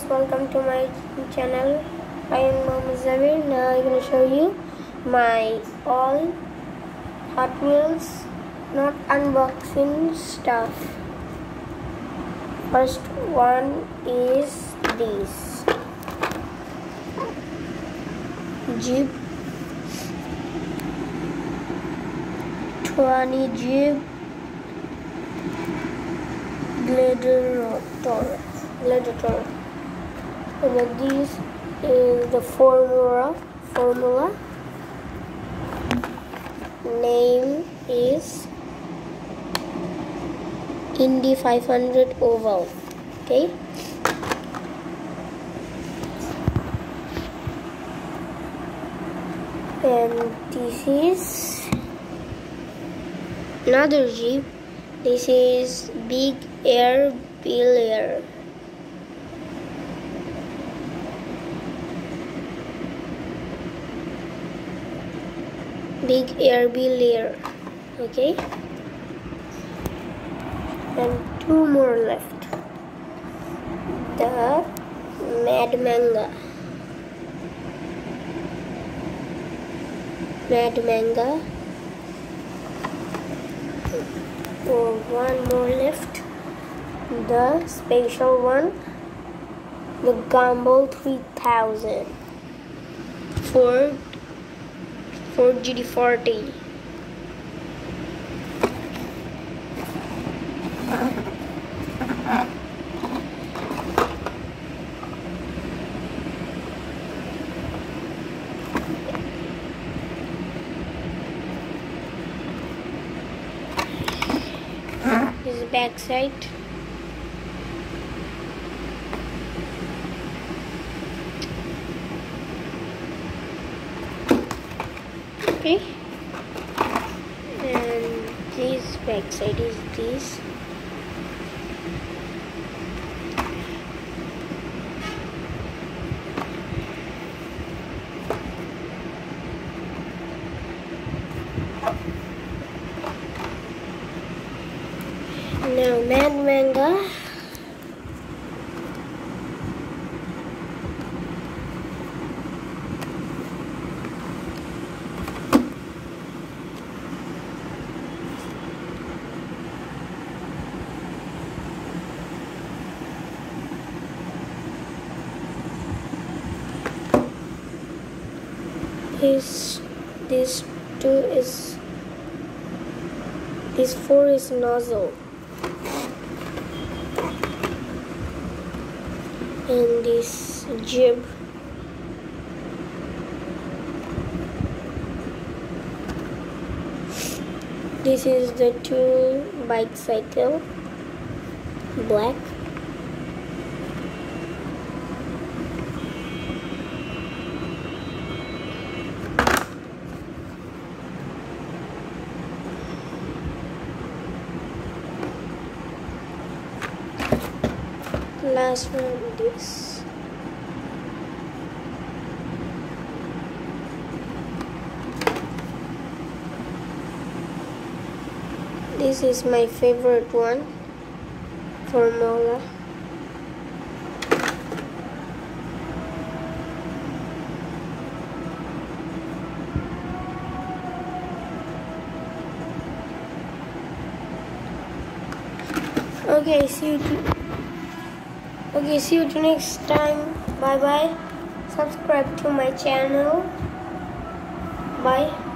guys welcome to my channel. I am Mohammed now I'm to show you my all Hot Wheels not unboxing stuff. First one is this. Jeep. 20 Jeep. Gladiator. Gladiator and then this is the formula formula. Name is Indy 500 oval okay? And this is another jeep this is big air Belair. big air Belair okay? And two more left. The mad manga. Mad manga. Oh, one more left. The special one. The gumball 3000 for 4GD40 his backside. Okay. And this back side is this now mad manga this this two is this four is nozzle. And this jib. This is the two bike cycle. Black last one this. This is my favorite one formula okay see you okay see you next time. Bye bye subscribe to my channel. Bye